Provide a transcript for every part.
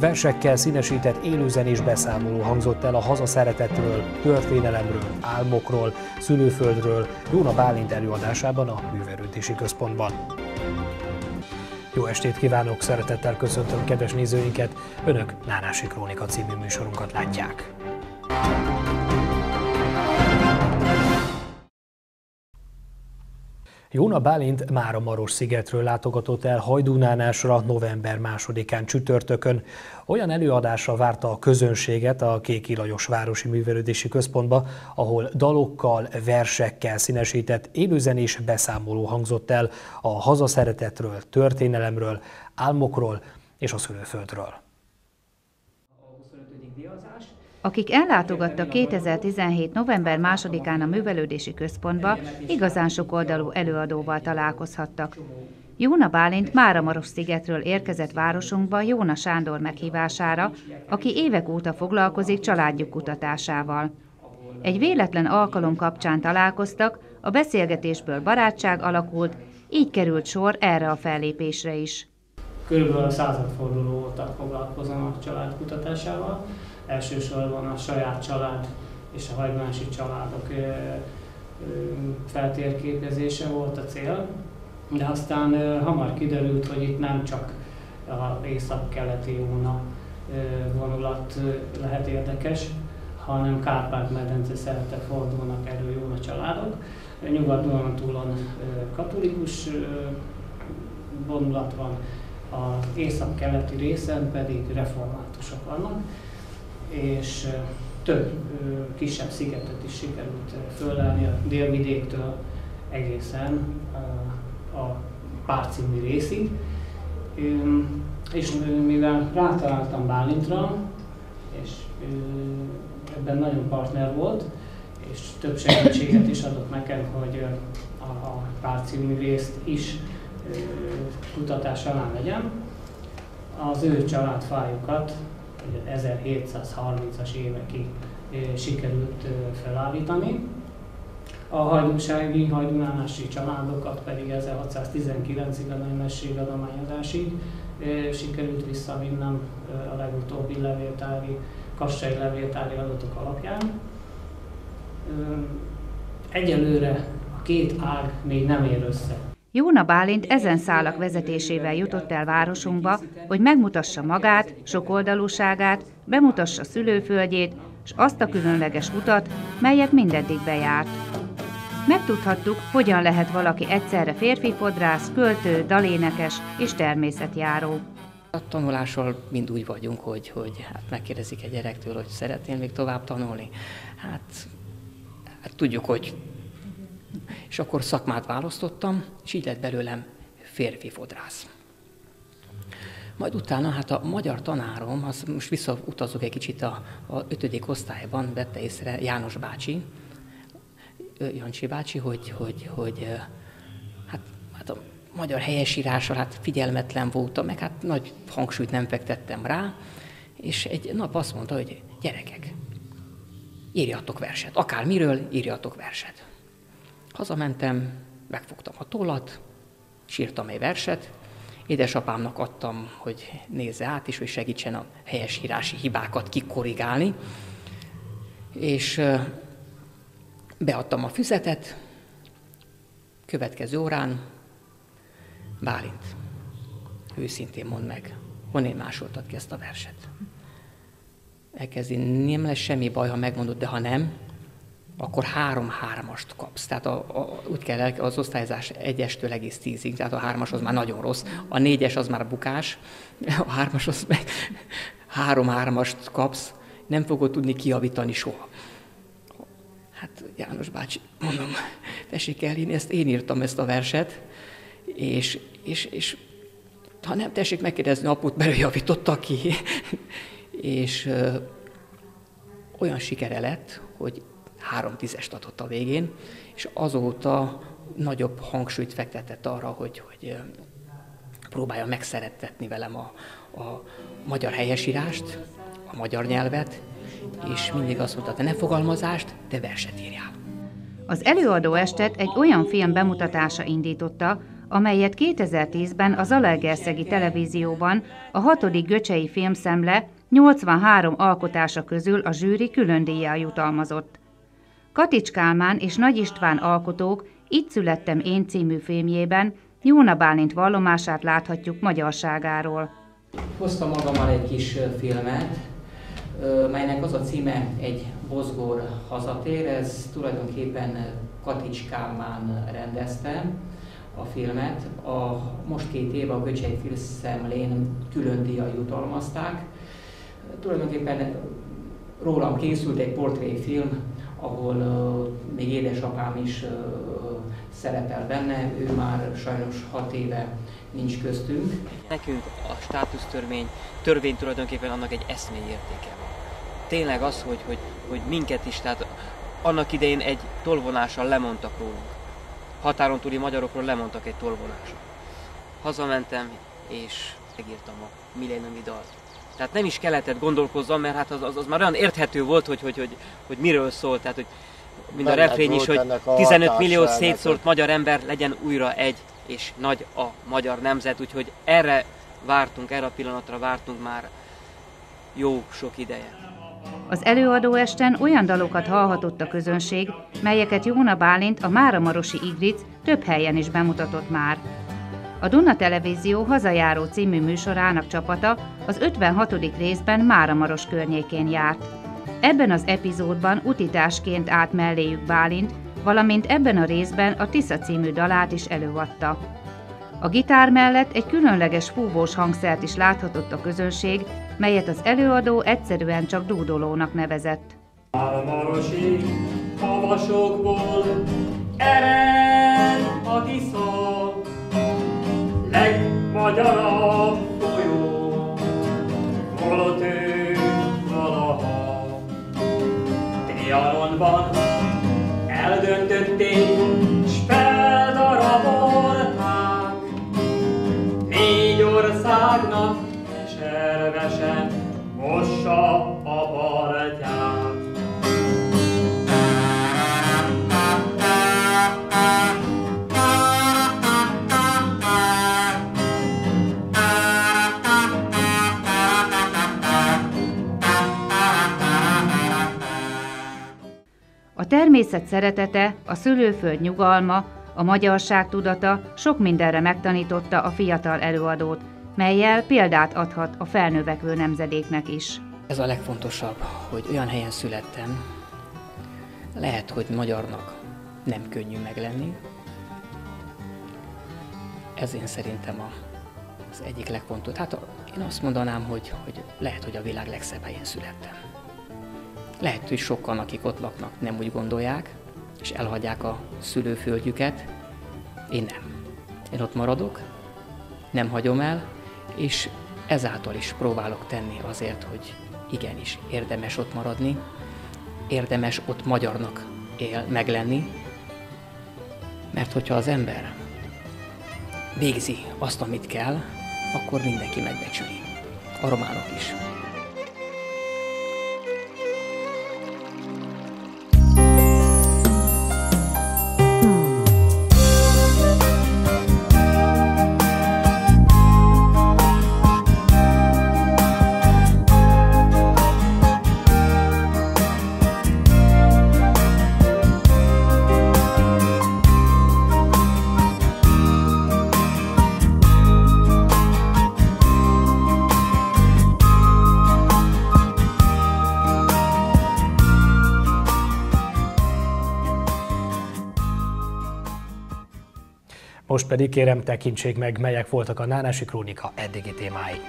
Versekkel színesített élőzenés beszámoló hangzott el a hazaszeretetről, történelemről, álmokról, szülőföldről Jóna Bálint előadásában a Művelődési Központban. Jó estét kívánok, szeretettel köszöntöm kedves nézőinket! Önök Nárási Krónika című műsorunkat látják. Jóna Bálint már a Maros szigetről látogatott el Hajdúnánásra november másodikán csütörtökön. Olyan előadásra várta a közönséget a Kéki Lajos Városi Művelődési Központba, ahol dalokkal, versekkel színesített élőzenés beszámoló hangzott el a hazaszeretetről, történelemről, álmokról és a szülőföldről. Akik ellátogattak 2017. november 2-án a Művelődési Központba, igazán sok oldalú előadóval találkozhattak. Jóna Bálint Máramaros szigetről érkezett városunkba Jóna Sándor meghívására, aki évek óta foglalkozik családjuk kutatásával. Egy véletlen alkalom kapcsán találkoztak, a beszélgetésből barátság alakult, így került sor erre a fellépésre is. Körülbelül századforduló óta foglalkozom a család kutatásával, elsősorban a saját család és a hagymási családok feltérképezése volt a cél, de aztán hamar kiderült, hogy itt nem csak a észak-keleti Jóna vonulat lehet érdekes, hanem Kárpát-medence szerete fordulnak elő Jóna családok. Nyugat-Dunántúlon katolikus vonulat van, az észak-keleti részen pedig reformátusok vannak és több kisebb szigetet is sikerült fölállni a délvidéktől egészen a Párcimi részig. És mivel rátaláltam Bálintra, és ebben nagyon partner volt, és több segítséget is adott nekem, hogy a, Párcimi részt is kutatás alá legyen. Az ő családfájukat 1730-as évekig sikerült felállítani. A hajdúsági, hajdunánási családokat pedig 1619-ig a nemesség adományozásig sikerült visszavinnem a legutóbbi levéltári, kassai levéltári adatok alapján. Egyelőre a két ág még nem ér össze. Jóna Bálint ezen szálak vezetésével jutott el városunkba, hogy megmutassa magát, sokoldalúságát, bemutassa szülőföldjét, és azt a különleges utat, melyet mindeddig bejárt. Megtudhattuk, hogyan lehet valaki egyszerre férfi fodrász, költő, dalénekes és természetjáró. A tanulásról mind úgy vagyunk, hogy, hogy hát megkérdezik egy gyerektől, hogy szeretnél még tovább tanulni. Hát, hát tudjuk, hogy és akkor szakmát választottam, és így lett belőlem férfi fodrász. Majd utána hát a magyar tanárom, az most visszautazok egy kicsit a, a ötödik osztályban, vette észre János bácsi, Jancsi bácsi, hogy, hogy, hogy hát, hát a magyar helyesírásra hát figyelmetlen voltam, meg hát nagy hangsúlyt nem fektettem rá, és egy nap azt mondta, hogy gyerekek, írjatok verset, akármiről írjatok verset. Hazamentem, megfogtam a tollat, sírtam egy verset, édesapámnak adtam, hogy nézze át, és hogy segítsen a helyesírási hibákat kikorrigálni. És beadtam a füzetet, következő órán, Bálint, őszintén mond meg, honnét másoltad ki ezt a verset? Elkezdi, nem lesz semmi baj, ha megmondod, de ha nem, akkor három-hármast kapsz. Tehát a, a, úgy kell el, az osztályzás egyestől egész tízig, tehát a hármas az már nagyon rossz, a négyes az már bukás, a hármas az meg három-hármast kapsz, nem fogod tudni kiavítani soha. Hát János bácsi, mondom, tessék én ezt én írtam ezt a verset, és, és, és ha nem tessék megkérdezni, aput belőjavította ki, és ö, olyan sikere lett, hogy három tízest adott a végén, és azóta nagyobb hangsúlyt fektetett arra, hogy, hogy próbálja megszerettetni velem a, a magyar helyesírást, a magyar nyelvet, és mindig azt mondta, te ne fogalmazást, de verset írjál. Az előadó estet egy olyan film bemutatása indította, amelyet 2010-ben az Zalaegerszegi televízióban a hatodik Göcsei filmszemle 83 alkotása közül a zsűri külön díjjal jutalmazott. Katics Kálmán és Nagy István alkotók Itt születtem én című filmjében Jóna Bálint vallomását láthatjuk magyarságáról. Hoztam magammal egy kis filmet, melynek az a címe egy Bozgór hazatér, ez tulajdonképpen Katics Kálmán rendezte a filmet. A, most két év a Göcsei Filmszemlén külön díjjal jutalmazták. Tulajdonképpen rólam készült egy portréfilm, ahol még édesapám is szerepel benne, ő már sajnos hat éve nincs köztünk. Nekünk a státusztörvény, törvény tulajdonképpen annak egy eszmény értéke van. Tényleg az, hogy, hogy, hogy minket is, tehát annak idején egy tolvonással lemondtak rólunk. Határon túli magyarokról lemondtak egy tolvonással. Hazamentem, és megírtam a milléniumi dalt. Tehát nem is kellett gondolkozzam, mert hát az, az, az már olyan érthető volt, hogy, hogy, hogy, hogy miről szól. Tehát, hogy mind a refrény is, hogy 15 millió szétszórt magyar ember legyen újra egy, és nagy a magyar nemzet. Úgyhogy erre vártunk, erre a pillanatra vártunk már jó sok ideje. Az előadó esten olyan dalokat hallhatott a közönség, melyeket Jóna Bálint a Máramarosi Igric több helyen is bemutatott már. A Duna Televízió Hazajáró című műsorának csapata az 56. részben Máramaros környékén járt. Ebben az epizódban utitásként állt melléjük Bálint, valamint ebben a részben a Tisza című dalát is előadta. A gitár mellett egy különleges fúvós hangszert is láthatott a közönség, melyet az előadó egyszerűen csak dúdolónak nevezett. Máramarosi havasokból ered négy országnak eservesen mossa a partját. A természet szeretete, a szülőföld nyugalma, a magyarság tudata sok mindenre megtanította a fiatal előadót, melyel példát adhat a felnövekvő nemzedéknek is. Ez a legfontosabb, hogy olyan helyen születtem, lehet, hogy magyarnak nem könnyű meglenni. Ez én szerintem az egyik legfontosabb. Hát én azt mondanám, hogy, hogy lehet, hogy a világ legszebb helyen születtem. Lehet, hogy sokan, akik ott laknak, nem úgy gondolják, és elhagyják a szülőföldjüket. Én nem. Én ott maradok, nem hagyom el, és ezáltal is próbálok tenni azért, hogy igenis érdemes ott maradni, érdemes ott magyarnak él, meglenni, mert hogyha az ember végzi azt, amit kell, akkor mindenki megbecsüli. A románok is. Most pedig kérem tekintsék meg, melyek voltak a Nánási Krónika eddigi témái.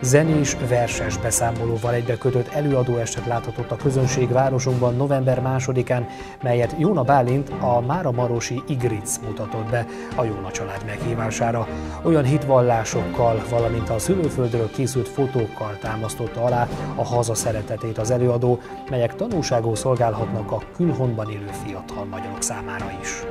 Zenés, verses beszámolóval egybekötött előadóestet láthatott a közönség városunkban november másodikán, melyet Jóna Bálint a Mára Marosi Igric mutatott be a Jóna család meghívására. Olyan hitvallásokkal, valamint a szülőföldről készült fotókkal támasztotta alá a haza szeretetét az előadó, melyek tanúságul szolgálhatnak a külhonban élő fiatal magyarok számára is.